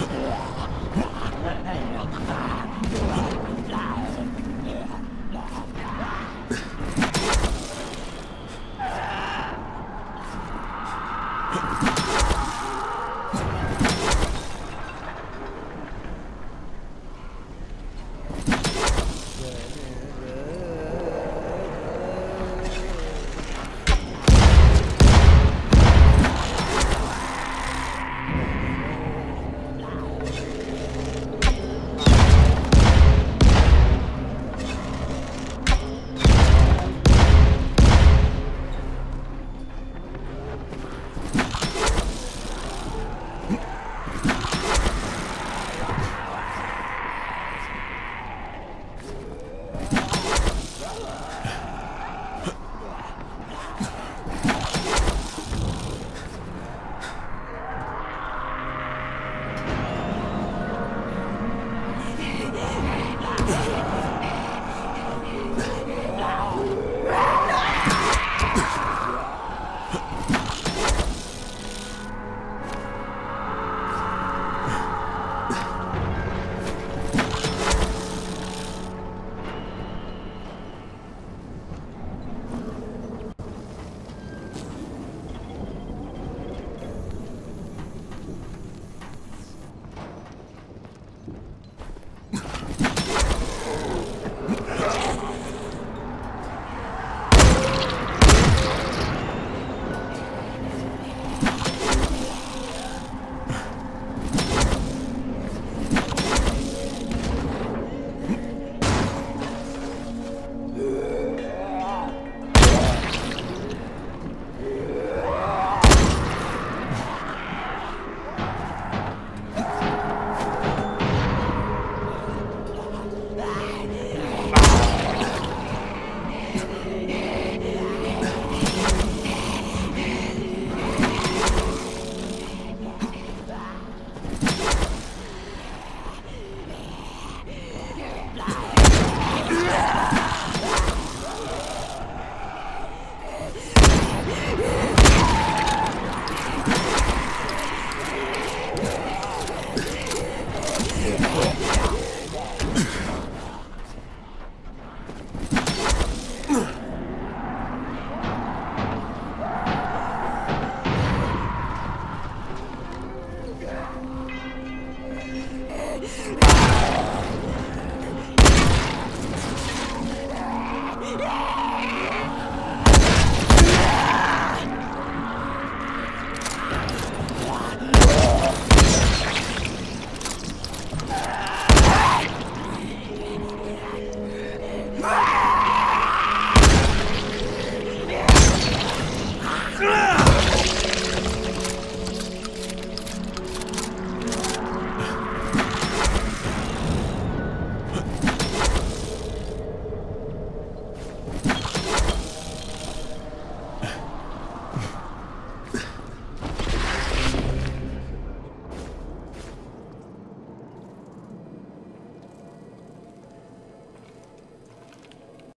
Yeah.